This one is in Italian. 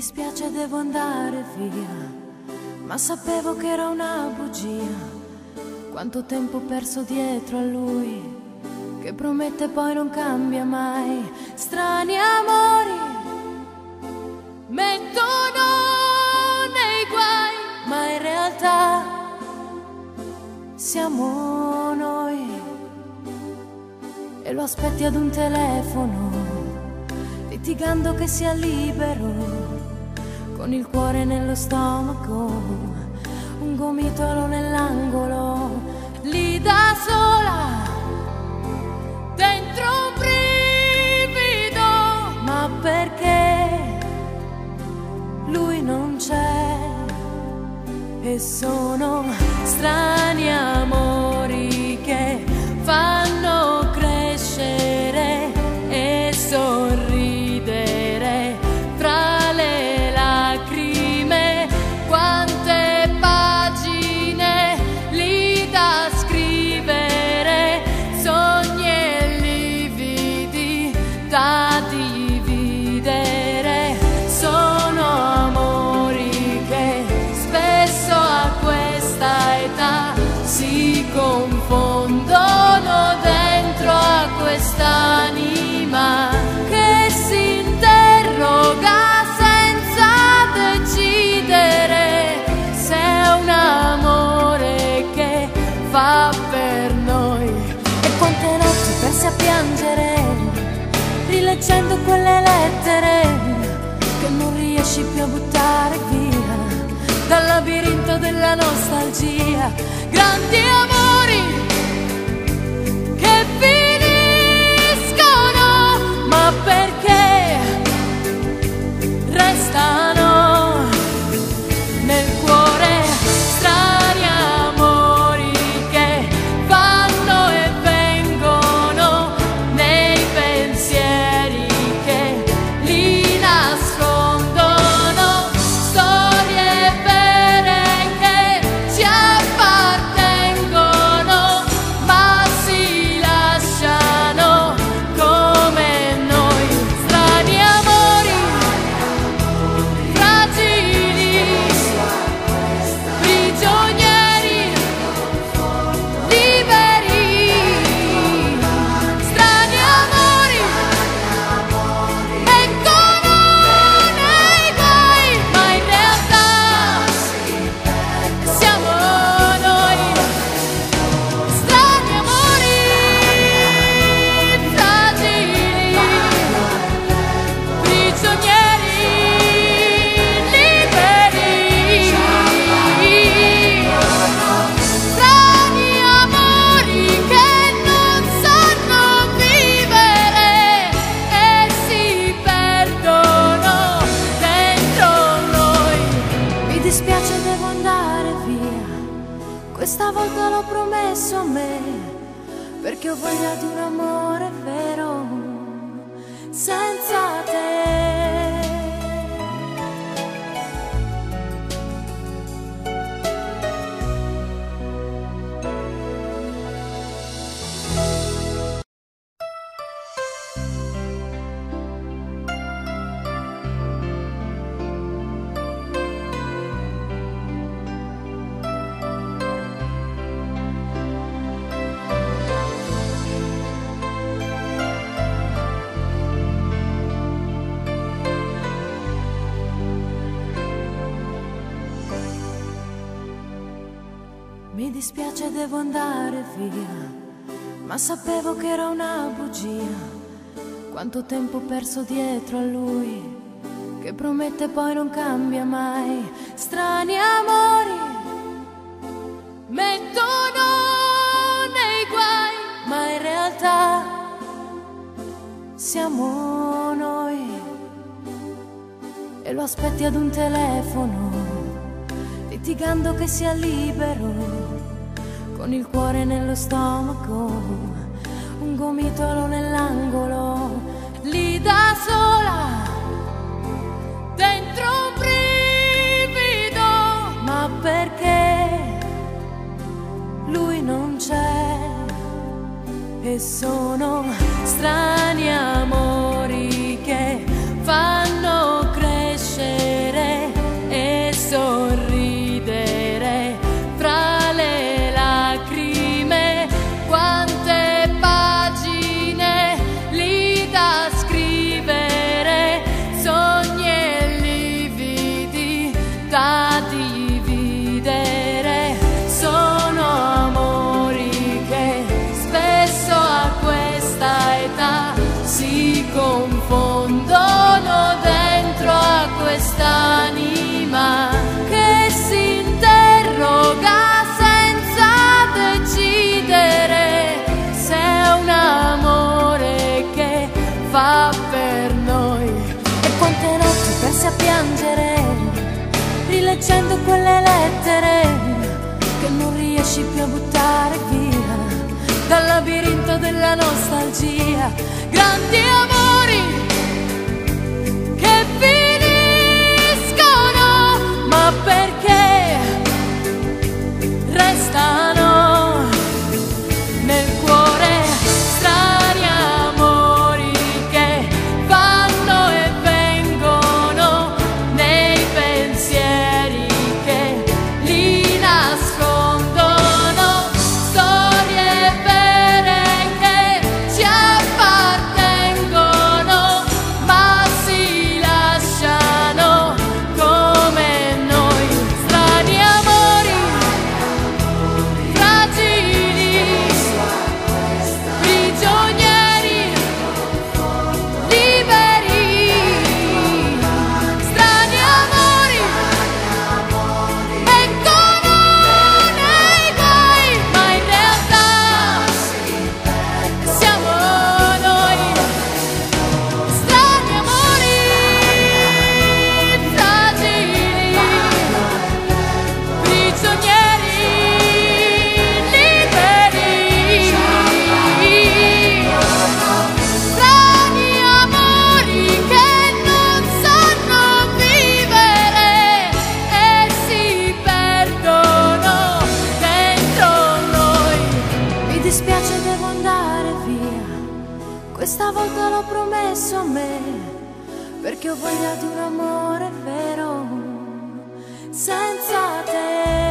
Dispiace, devo andare via, ma sapevo che era una bugia. Quanto tempo perso dietro a lui, che promette poi non cambia mai. Strani amori mettono nei guai, ma in realtà siamo noi. E lo aspetti ad un telefono, litigando che sia libero con il cuore nello stomaco, un gomitolo nell'angolo, lettere che non riesci più a buttare via dal labirinto della nostalgia. Grandi amori che finiscono, ma perché perché ho voglia di un amore vero senza te Mi dispiace, devo andare via, ma sapevo che era una bugia. Quanto tempo perso dietro a lui, che promette poi non cambia mai. Strani amori mettono nei guai, ma in realtà siamo noi. E lo aspetti ad un telefono litigando che sia libero, con il cuore nello stomaco, un gomitolo nell'angolo, lì da sola, dentro un brivido, ma perché lui non c'è? E sono piangere, rileggendo quelle lettere che non riesci più a buttare via dal labirinto della nostalgia. Grandi amori. una volta l'ho promesso a me, perché ho voglia di un amore vero, senza te.